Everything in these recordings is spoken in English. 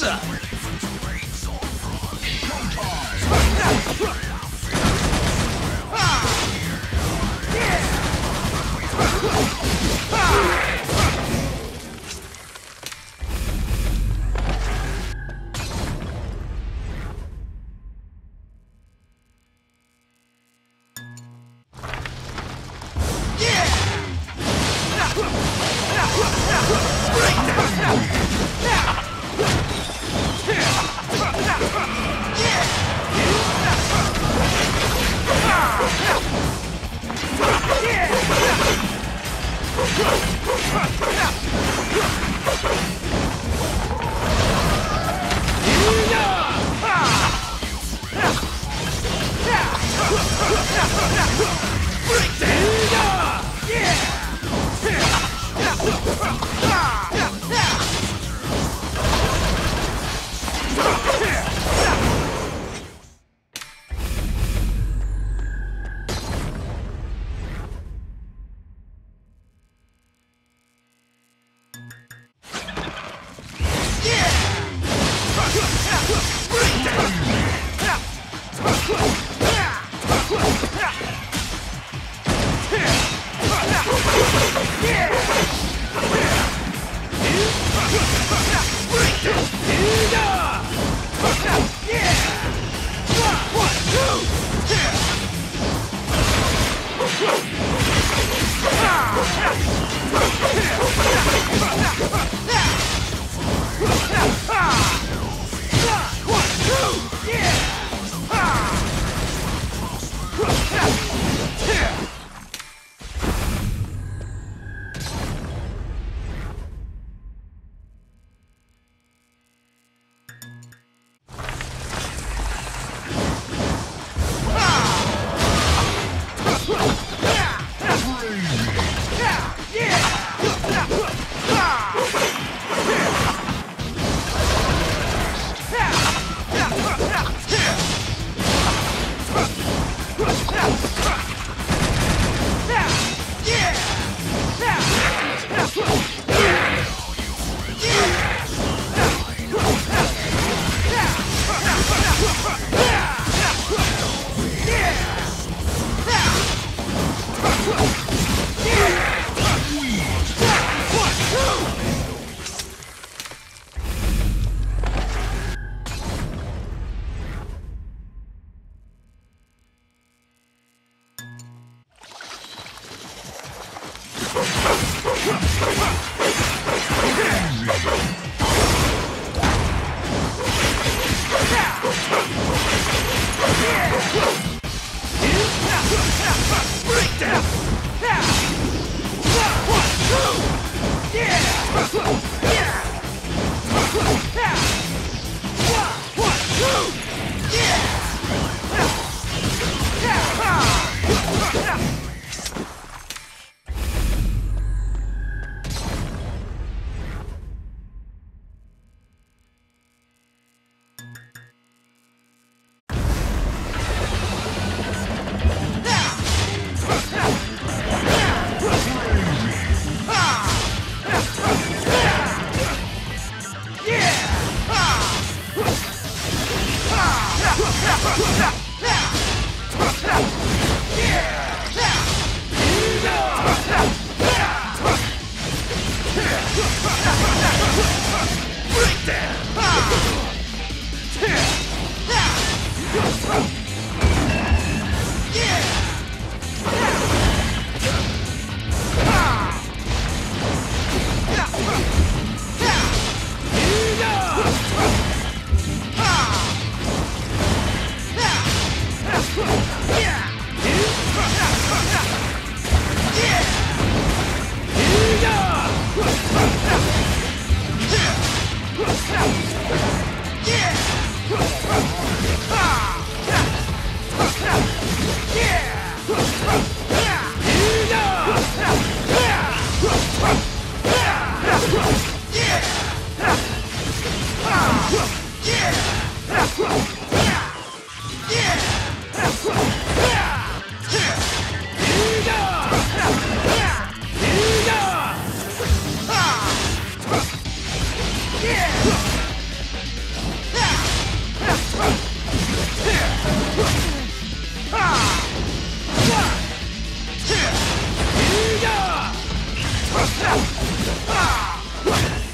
what's Ah!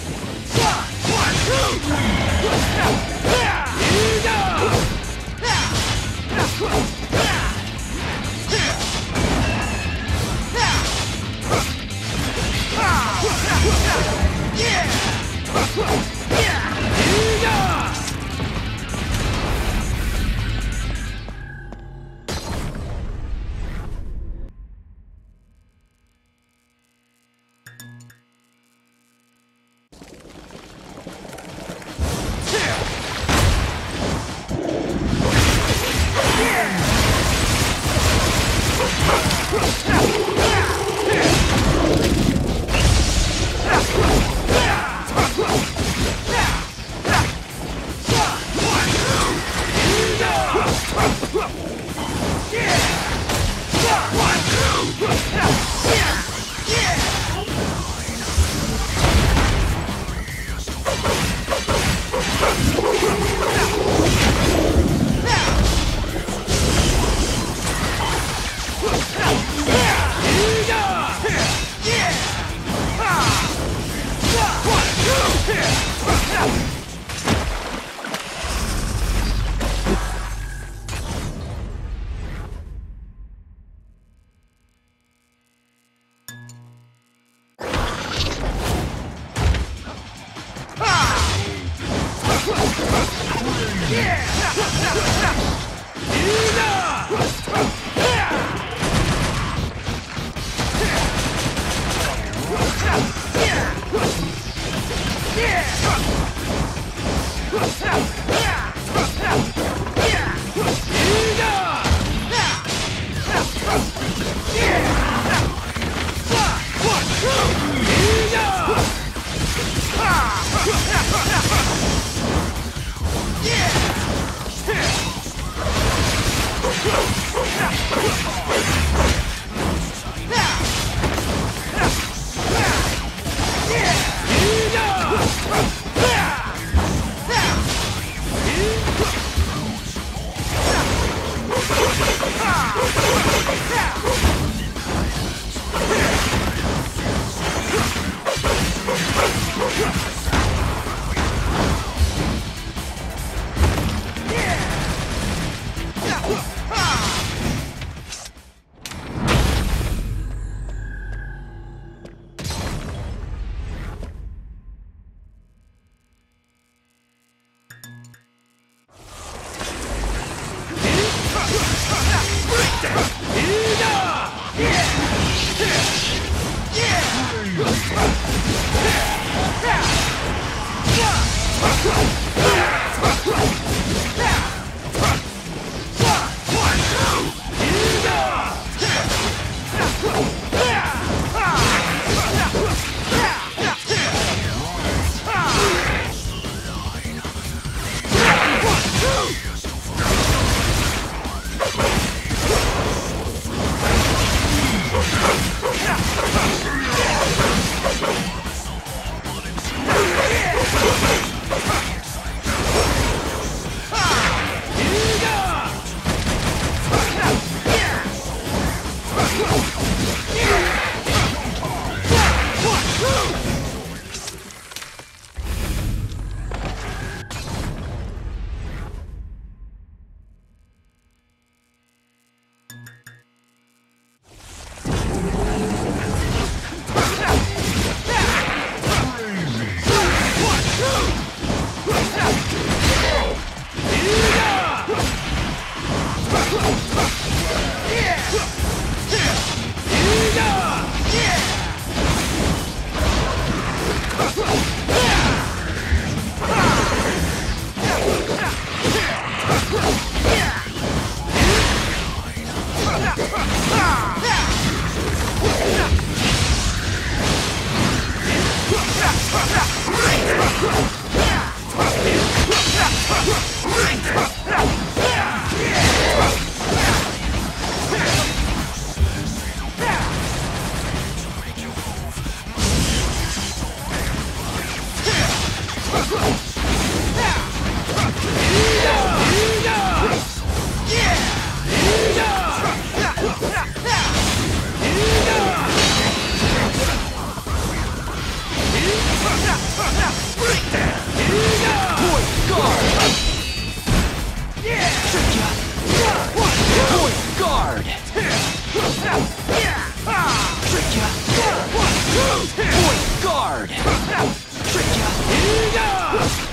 Whoa! Up?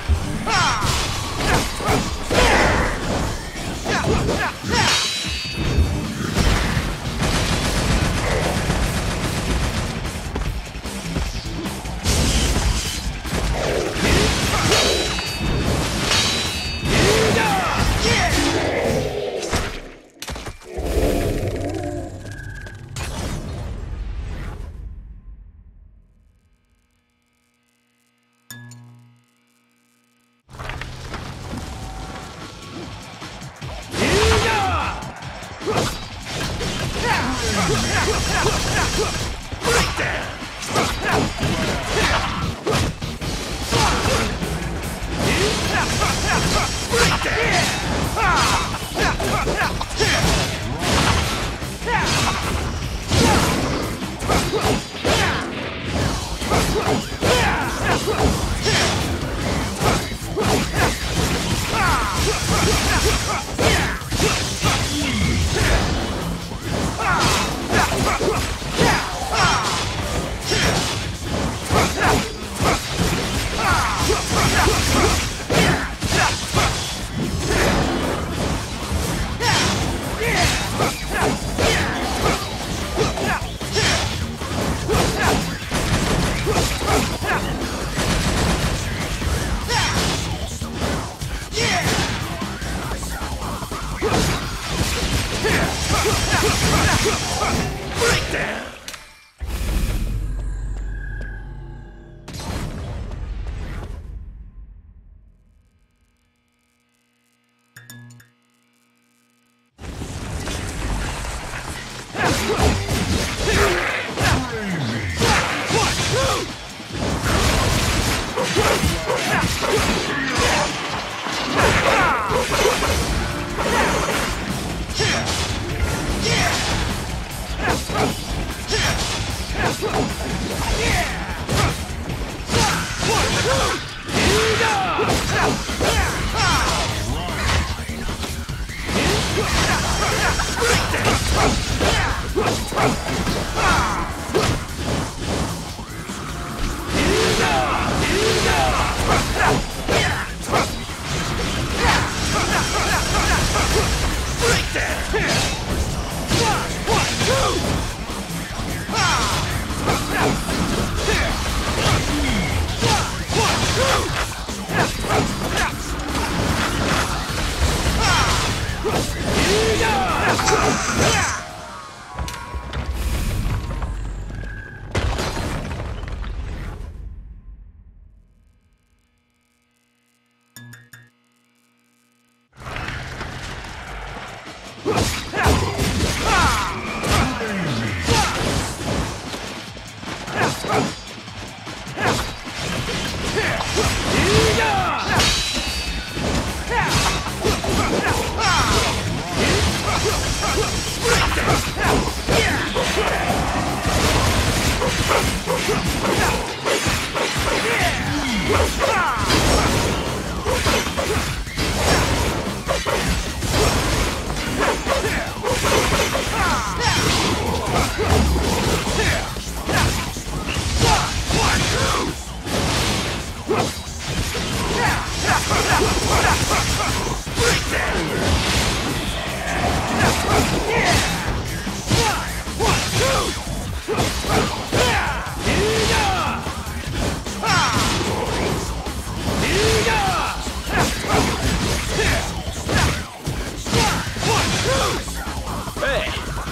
Yeah!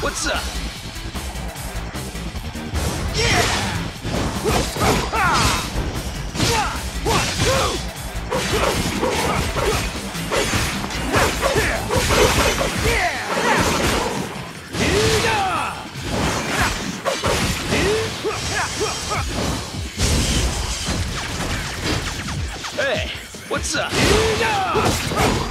What's up? Hey, what's up?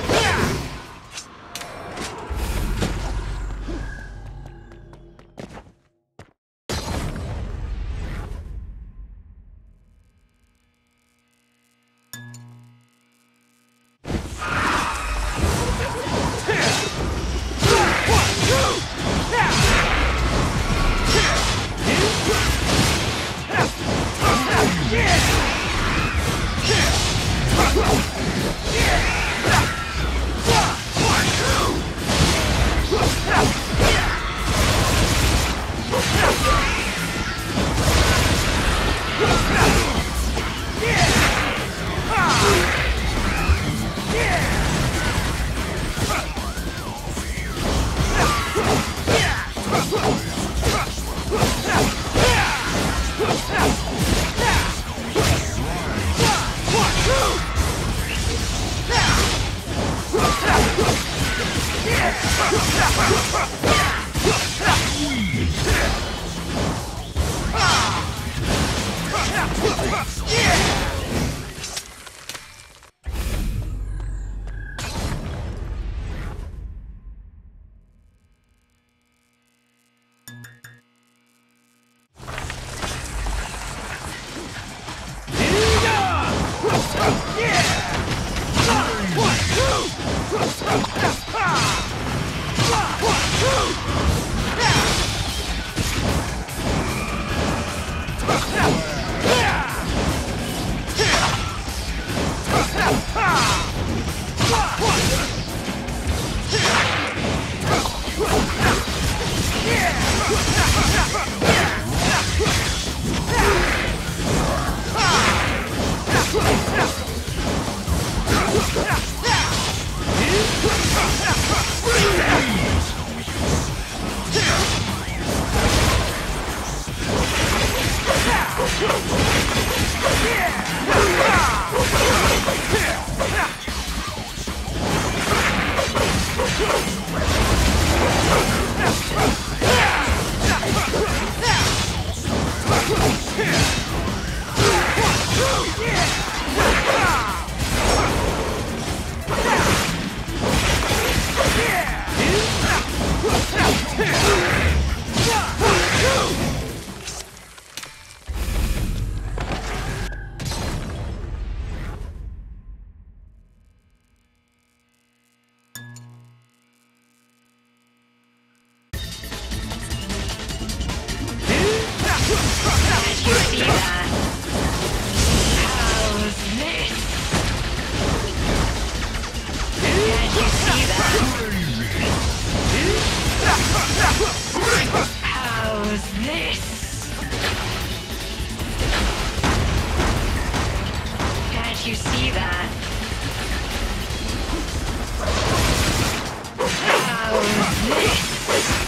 Did How's this? Can't you see that? How's this?